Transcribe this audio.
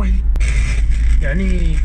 يعني وهي. يعني